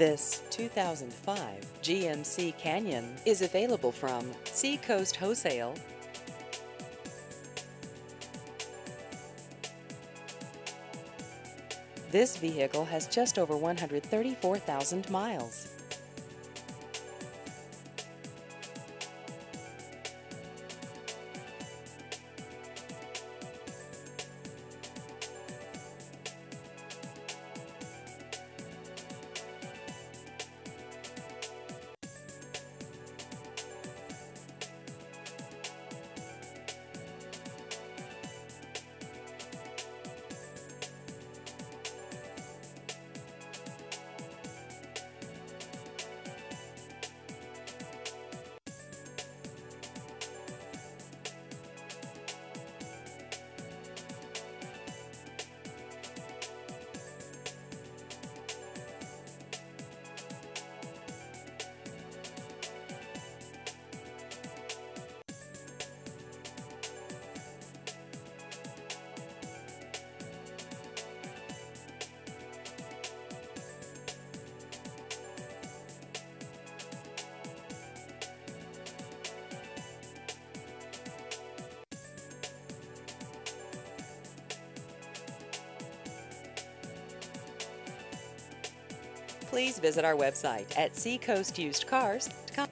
This 2005 GMC Canyon is available from Seacoast Wholesale. This vehicle has just over 134,000 miles. Please visit our website at seacoastusedcars.com.